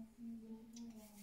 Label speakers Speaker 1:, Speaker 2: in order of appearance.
Speaker 1: 嗯。